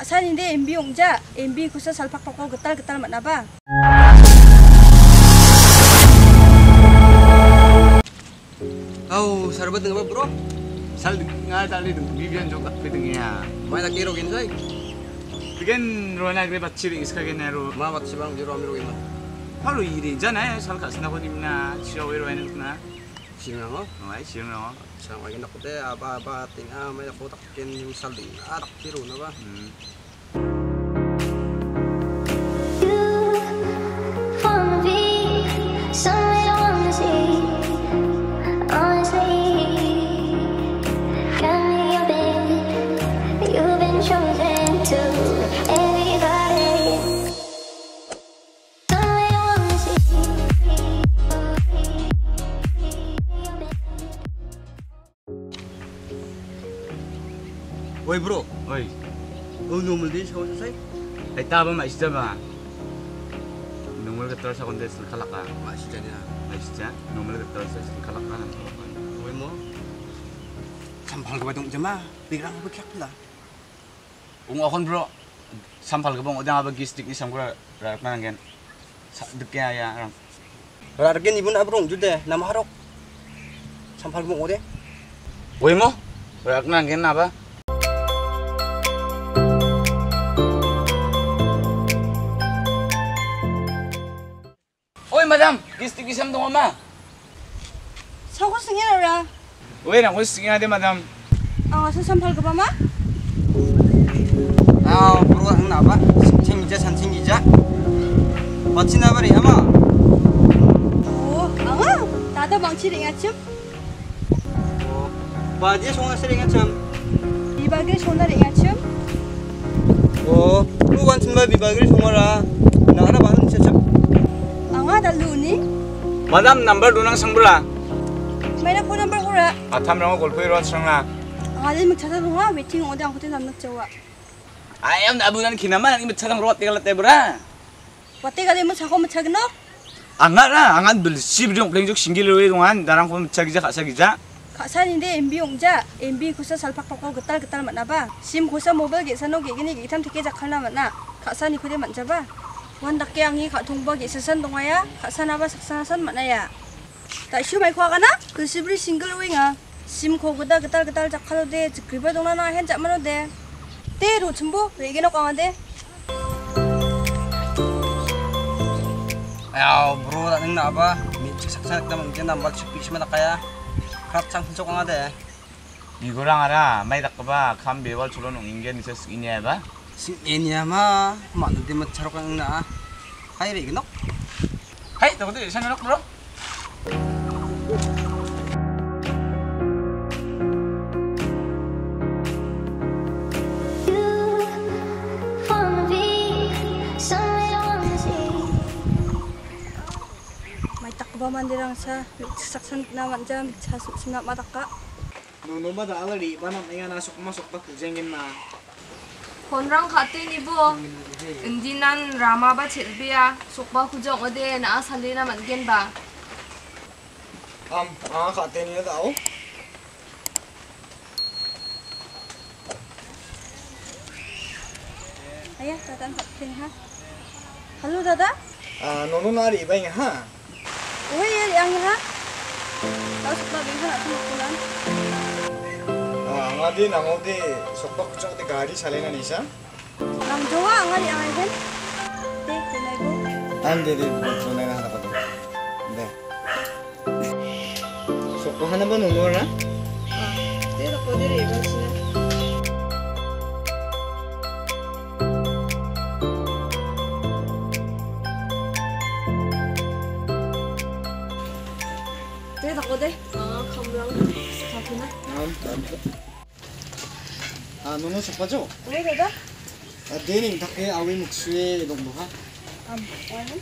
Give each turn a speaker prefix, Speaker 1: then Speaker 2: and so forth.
Speaker 1: Kaksaninde MB ongja, MB khusus salpak pokok getal-getal mak naba.
Speaker 2: Au, sarbat dengan apa bro?
Speaker 3: Sal nga dali dun bibian jok ak piding ya.
Speaker 2: May nakiro ginsay.
Speaker 3: Bigen rona gre batchiri iskage nero.
Speaker 2: Mamat si bang jiro amiro gima.
Speaker 3: Halu iri jana sal kasna ko dimna chiro wero ene na.
Speaker 2: Sinango?
Speaker 3: Ay, sinango.
Speaker 2: Sa mga ginak ko te, ababating ah, may nakutak kin yung saling. Ah, takpiro na ba?
Speaker 3: Hmm.
Speaker 4: Chosen to
Speaker 2: Oy bro,
Speaker 3: Oi,
Speaker 2: oh normal din sa say.
Speaker 3: ay taba ma isda ba. Nungul ka sa konde sal kalaka.
Speaker 2: Masih jadi na.
Speaker 3: Ma isda, nungul ka sa sal kalaka nan.
Speaker 2: Oy mo. Sampal ba itong jama? Biglang ko bigyak pala.
Speaker 3: Ung akon bro. Sampal ka bang odang abag gistik ni samkura rak nan gen. Sa dekya ya rang.
Speaker 2: Rargen ibu na bro, jude, nama harok. Sampal mo ode.
Speaker 3: Oi mo. Rak nan gen apa? madam, gusto kisam dong ama.
Speaker 1: Sa ko singin ara.
Speaker 3: Uy, nang ko singin ade madam.
Speaker 1: Ah, sa sampal ka ba ma?
Speaker 2: 아, 그러고 한 나봐. 챙기자, 산 챙기자. 버치나 버리 아마.
Speaker 1: 오, 아마 나도 망치링아 좀.
Speaker 2: 바지에 손을 쓰링아 좀.
Speaker 1: 비박을 손을 링아 좀.
Speaker 2: 어, 그러고 한 틈바 비박을 손아라.
Speaker 3: Madam number dunang sangla.
Speaker 1: May na phone number ko ra.
Speaker 3: Atham rang ko golpo ro sangla.
Speaker 1: Ngadin mig chasa dunga waiting oda ang kutin namnak chawa.
Speaker 3: Ayam na bunan kinama ang mig chasang ro tegal tebra.
Speaker 1: Wate gali mo chako mo chagno.
Speaker 3: Angara angan bil sibjong plengjok singil ro dungan darang ko chagija khasagija.
Speaker 1: 가산인데 MB 용자 MB 구사 살팍팍하고 그딸 그딸 만나봐 심 구사 모바일 계산하고 얘기니 이탐 되게 작하나 만나 가산이 그대 만져봐 원답게 양이 가 동박이 있어선 동아야 가산아바 삭산선 만나야 다 슈바이 과가나 그 시브리 싱글 윙아 심 고그다 그딸 그딸 작하도 돼 즉리바 동나나 현작만도 돼 때로 전부 외계나 광한데
Speaker 2: 아우 물어 나는 나봐 미치 삭산했다 먹게 남발 죽비시면 나가야 갑창 순서 광하대
Speaker 3: 이거랑 알아 마이 닦아봐 감 매월 줄러 놓은 게 미쳤으니 해봐
Speaker 2: sin enya ma man de ma charok ang na hai re gnok
Speaker 3: hai to de sen nok bro
Speaker 1: Bawa mandi rangsa, saksan naman jam, sasuk sinap mata kak.
Speaker 5: Nono pada alari, panam ingat nasuk masuk pak jengin mah
Speaker 6: konrang khate ni bo. Indinan rama ba chelbia sokba khujo ode na salina mangen ba.
Speaker 5: Am ah khate ni tau.
Speaker 1: Ayah, tata khate ha? Halo dada?
Speaker 5: Ah, nonu nari ha? bai ha?
Speaker 1: Oi yang ha? Tas ba bi ha tu pulang
Speaker 5: ah nga di na mo di gari sale na ni siya Nang
Speaker 1: jowa ang hari ang ayah. Te, tunay ko.
Speaker 5: an de de so na na pa de sok pa hana ba nuno na
Speaker 6: Te, ako diri, iba sila.
Speaker 1: Te, ako de.
Speaker 6: Ah, kamlang. Sabi na.
Speaker 5: am ah nuno sok pa jo
Speaker 1: Uy, dada.
Speaker 5: ah de ning takke awi muksue dong ba ha
Speaker 1: Um, ano?